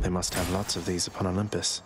They must have lots of these upon Olympus.